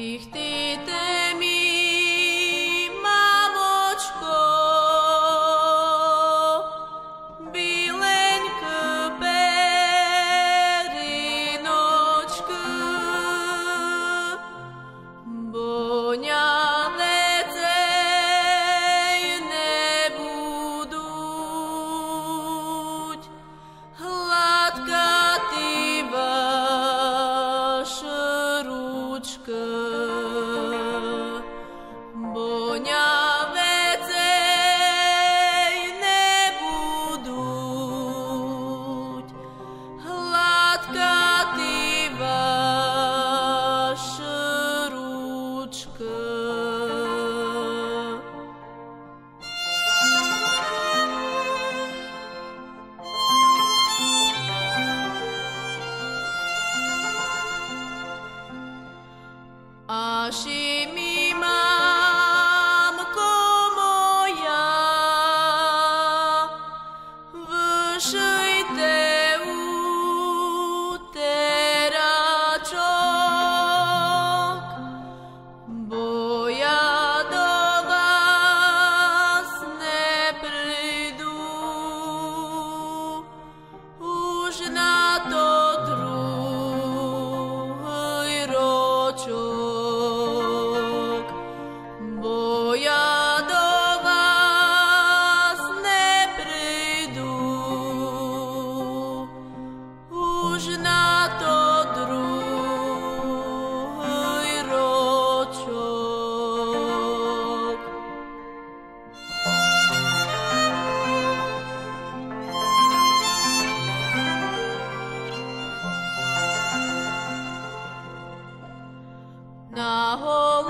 Richtite mi, Aši už na na ho